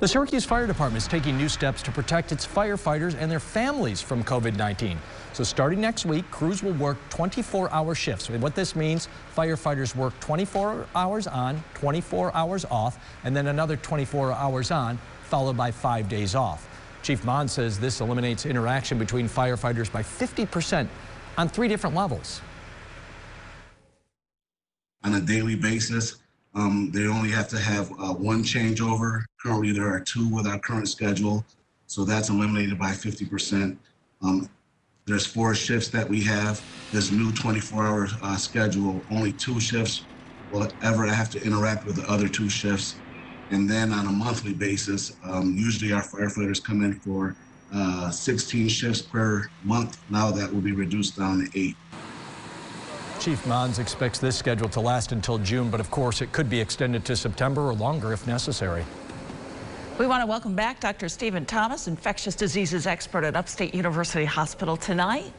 The Syracuse Fire Department is taking new steps to protect its firefighters and their families from COVID-19. So starting next week, crews will work 24-hour shifts. What this means, firefighters work 24 hours on, 24 hours off, and then another 24 hours on, followed by five days off. Chief Monds says this eliminates interaction between firefighters by 50% on three different levels. On a daily basis, um, they only have to have uh, one changeover. Currently, there are two with our current schedule, so that's eliminated by 50%. Um, there's four shifts that we have. This new 24-hour uh, schedule, only two shifts will ever have to interact with the other two shifts. And then on a monthly basis, um, usually our firefighters come in for uh, 16 shifts per month. Now that will be reduced down to eight. Chief Monds expects this schedule to last until June, but of course it could be extended to September or longer if necessary. We want to welcome back Dr. Stephen Thomas, infectious diseases expert at Upstate University Hospital tonight.